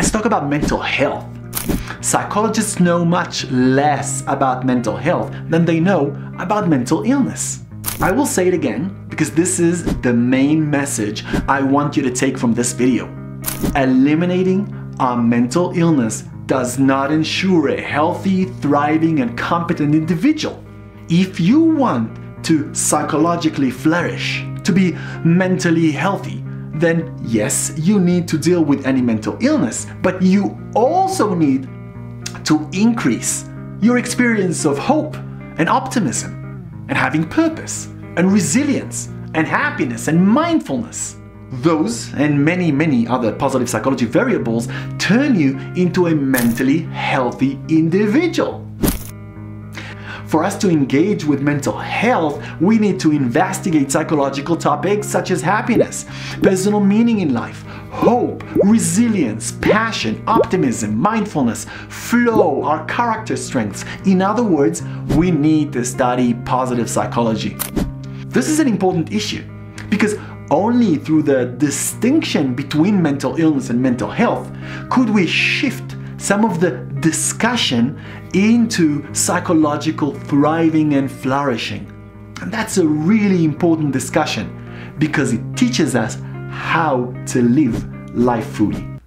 let's talk about mental health. Psychologists know much less about mental health than they know about mental illness. I will say it again because this is the main message I want you to take from this video. Eliminating a mental illness does not ensure a healthy, thriving, and competent individual. If you want to psychologically flourish, to be mentally healthy, then yes, you need to deal with any mental illness, but you also need to increase your experience of hope and optimism and having purpose and resilience and happiness and mindfulness. Those and many, many other positive psychology variables turn you into a mentally healthy individual. For us to engage with mental health, we need to investigate psychological topics such as happiness, personal meaning in life, hope, resilience, passion, optimism, mindfulness, flow, our character strengths. In other words, we need to study positive psychology. This is an important issue because only through the distinction between mental illness and mental health could we shift some of the discussion into psychological thriving and flourishing. And that's a really important discussion because it teaches us how to live life fully.